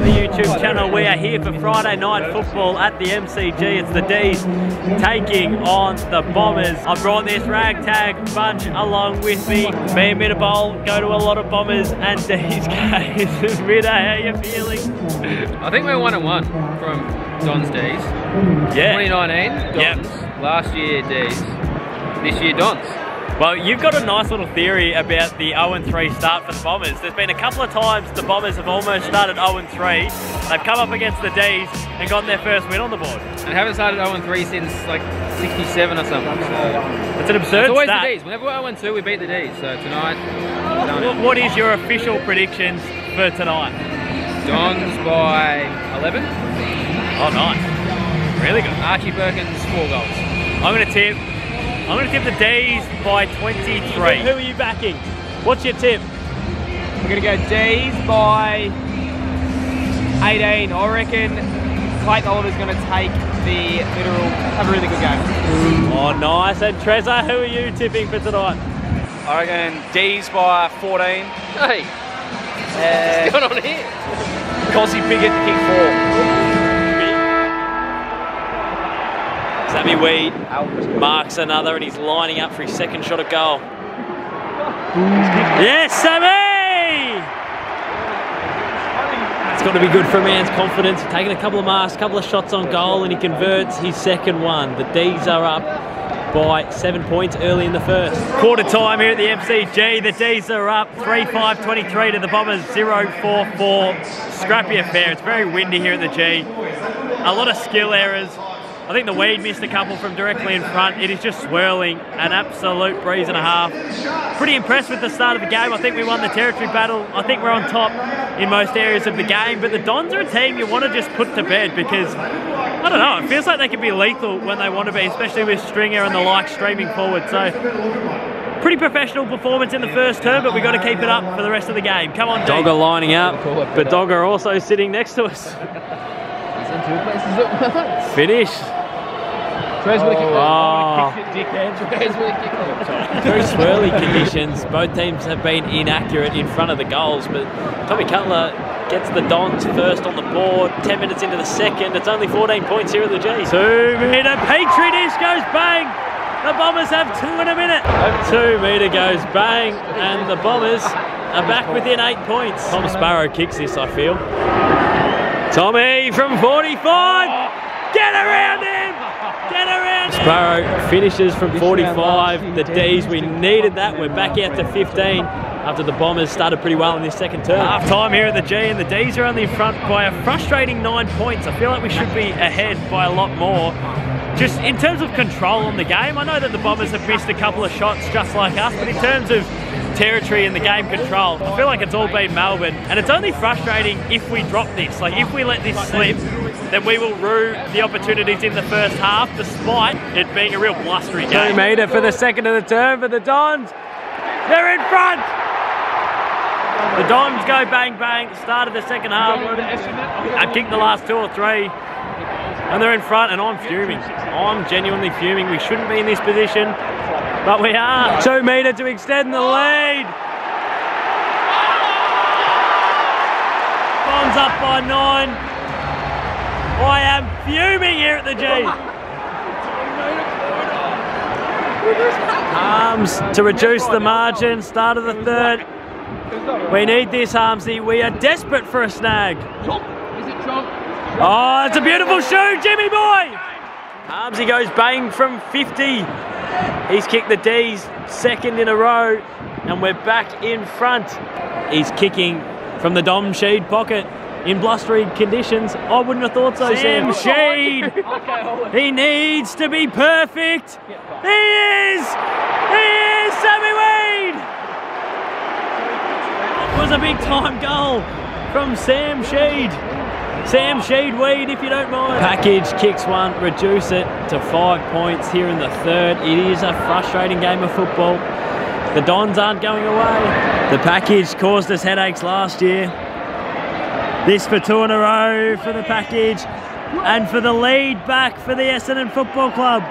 to the YouTube channel. We are here for Friday night football at the MCG. It's the D's taking on the Bombers. I brought this ragtag bunch along with me. Me and Midabol go to a lot of Bombers and D's games. Mida, how you feeling? I think we're one and one from Don's D's. Yeah. 2019, Don's. Yep. Last year, D's. This year, Don's. Well, you've got a nice little theory about the 0-3 start for the Bombers. There's been a couple of times the Bombers have almost started 0-3. They've come up against the D's and gotten their first win on the board. And haven't started 0 3 since like 67 or something. So It's an absurd it's always the D's. Whenever we're 0 2, we beat the D's. So tonight, What- What is your official predictions for tonight? Don's by 11. Oh, nice. Really good. Archie Perkins, four goals. I'm going to tip. I'm going to tip the D's by 23. Who are you backing? What's your tip? We're gonna go D's by 18. I reckon Clayton Oliver's gonna take the literal, have a really good game. Oh, nice. And Trezor, who are you tipping for tonight? I reckon D's by 14. Hey, what's going on here? Kozzie Pickett to kick four. Sammy Weed marks another and he's lining up for his second shot at goal. Yes, Sammy! It's got to be good for a man's confidence. Taking a couple of marks, couple of shots on goal, and he converts his second one. The D's are up by seven points early in the first. Quarter time here at the MCG. The D's are up 3-5, 23 to the Bombers 0-4-4. Scrappy affair. It's very windy here at the G. A lot of skill errors. I think the Weed missed a couple from directly in front. It is just swirling, an absolute breeze and a half. Pretty impressed with the start of the game. I think we won the territory battle. I think we're on top in most areas of the game. But the Dons are a team you want to just put to bed because, I don't know, it feels like they can be lethal when they want to be, especially with Stringer and the like streaming forward. So, pretty professional performance in the first term, but we've got to keep it up for the rest of the game. Come on, Dogger lining up, but Dogger also sitting next to us. Finish. Trez with a kick. Oh. Trez with a kick. Very swirly conditions. Both teams have been inaccurate in front of the goals, but Tommy Cutler gets the Dons first on the board. 10 minutes into the second. It's only 14 points here at the G. Two metre Petri dish goes bang. The Bombers have two in a minute. Two metre goes bang, and the Bombers are back within eight points. Tom Sparrow kicks this, I feel. Tommy from 45. Get around him! Get around him! Sparrow finishes from 45. The D's, we needed that. We're back out to 15 after the Bombers started pretty well in this second term. Half time here at the G, and the D's are only in front by a frustrating nine points. I feel like we should be ahead by a lot more. Just in terms of control on the game, I know that the Bombers have missed a couple of shots just like us, but in terms of territory and the game control, I feel like it's all been Melbourne. And it's only frustrating if we drop this. Like, if we let this slip, then we will rue the opportunities in the first half, despite it being a real blustery game. Two metre for the second of the term for the Dons. They're in front! The Dons go bang bang, start of the second half. I've kicked the last two or three. And they're in front, and I'm fuming. I'm genuinely fuming. We shouldn't be in this position, but we are. Two metre to extend the lead. Dons up by nine. I am fuming here at the G. Arms to reduce the margin. Start of the third. We need this, Armsy. We are desperate for a snag. Oh, it's a beautiful shoot, Jimmy boy! Armsy goes bang from 50. He's kicked the D's second in a row, and we're back in front. He's kicking from the Dom Sheed pocket in blustery conditions. I wouldn't have thought so, Sam. Sheed! He needs to be perfect. He is! He is Sammy Weed! was a big time goal from Sam Sheed. Sam Sheed Weed, if you don't mind. Package kicks one, reduce it to five points here in the third. It is a frustrating game of football. The Dons aren't going away. The package caused us headaches last year. This for two in a row for the package and for the lead back for the Essendon Football Club.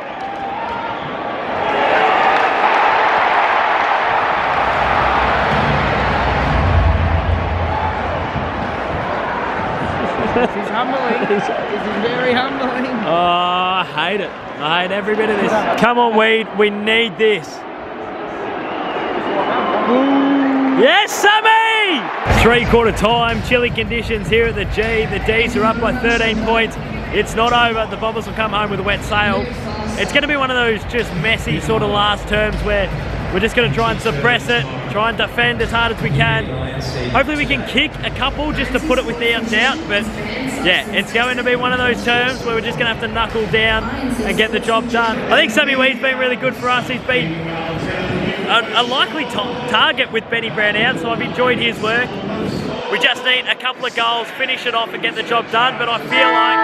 This is humbling. This is very humbling. Oh, I hate it. I hate every bit of this. Come on, Weed. We need this. Yes, Sammy! Three quarter time, chilly conditions here at the G. The D's are up by 13 points. It's not over. The Bombers will come home with a wet sail. It's going to be one of those just messy sort of last terms where we're just going to try and suppress it, try and defend as hard as we can. Hopefully we can kick a couple just to put it without doubt, but yeah, it's going to be one of those terms where we're just going to have to knuckle down and get the job done. I think Sammy Weed's been really good for us. He's been a, a likely target with Benny Brown out, so I've enjoyed his work. We just need a couple of goals, finish it off and get the job done, but I feel like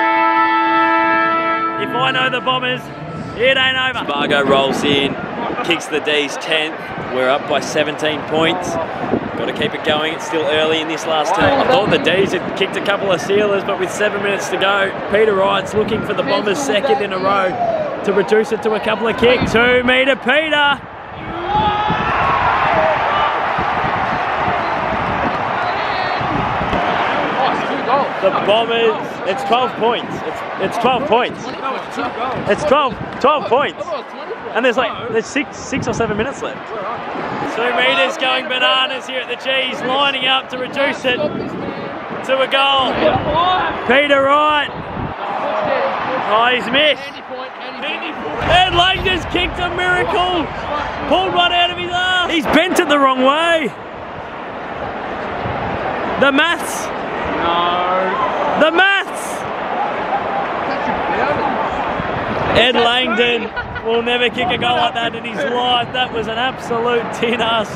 if I know the Bombers, it ain't over. Spargo rolls in, kicks the D's 10th. We're up by 17 points. Got to keep it going. It's still early in this last term. I thought the D's had kicked a couple of sealers, but with seven minutes to go, Peter Wright's looking for the Bombers' second in a row to reduce it to a couple of kicks. Two metre Peter. The Bombers, it's 12 points. It's, it's 12 points. It's 12, 12 points. And there's like, there's six, six or seven minutes left. Two metres going bananas here at the G's, lining up to reduce it to a goal. Peter Wright. Oh, he's missed. Ed Langdon's kicked a miracle. Pulled one out of his arm. He's bent it the wrong way. The maths. No. The maths. Ed Langdon will never kick a goal like that in his life. That was an absolute tin ass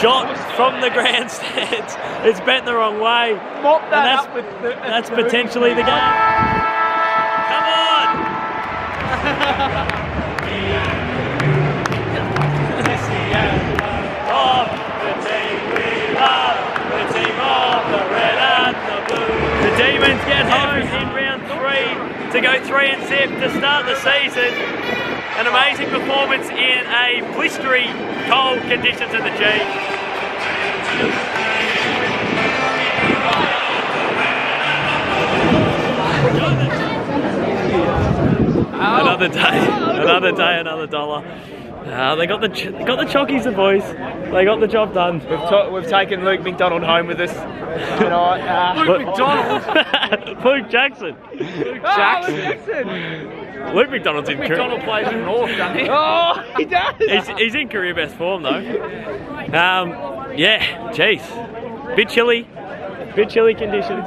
shot from the grandstands. It's bent the wrong way. Mop And that's, the, that's potentially the game. Come on! to go three and zip to start the season. An amazing performance in a blistery cold conditions in the G. Another day, another day, another dollar. Uh, they got the they got the chockies, the boys. They got the job done. We've, we've taken Luke McDonald home with us tonight. Uh, Luke McDonald, Luke Jackson, Jackson. Jackson. Luke McDonald's in McDonald career. plays in North, doesn't he? Oh, he does. He's, he's in career best form though. Um, yeah, jeez, bit chilly, bit chilly conditions.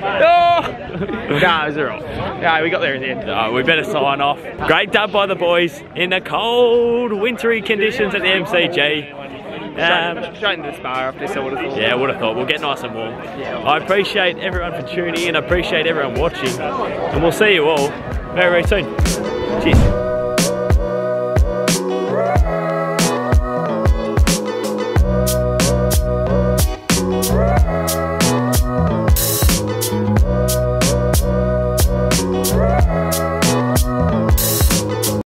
Oh. nah, it was alright. Yeah, we got there in the end. We better sign off. Great dub by the boys in the cold, wintry conditions at the MCG. Um, the spar after this, I would have thought. Yeah, I would have thought. We'll get nice and warm. I appreciate everyone for tuning in. I appreciate everyone watching. And we'll see you all very, very soon. Cheers.